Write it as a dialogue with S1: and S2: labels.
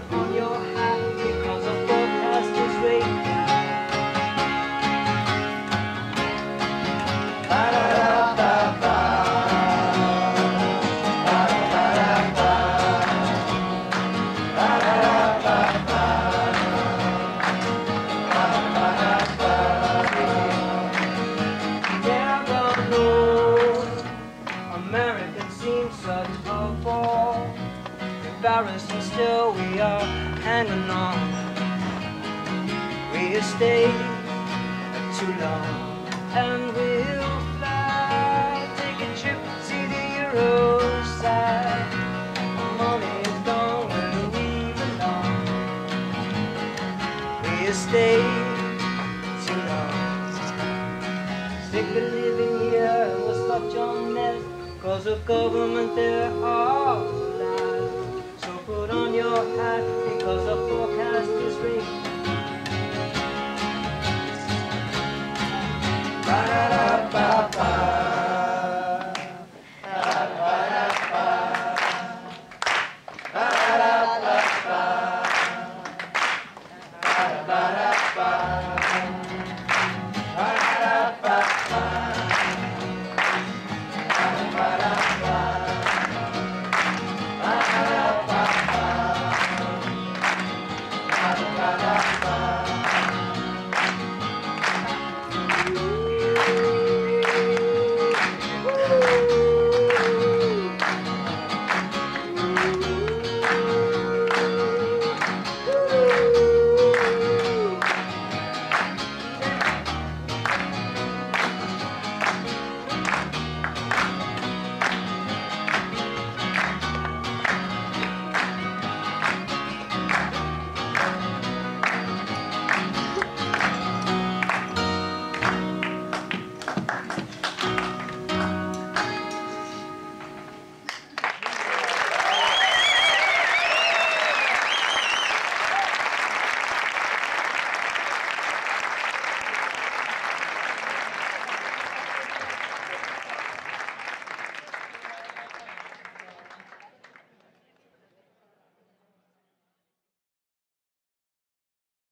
S1: put on your hat because the forecast is rain. Yeah, well, no, Americans seem such a bore. Embarrassed and still we are hanging on. We stayed too long and we'll fly. Take a trip to the Euro side. Money is gone where we belong. We stayed too long. Sick of living here and we'll stop your mess Cause the government they're all your hat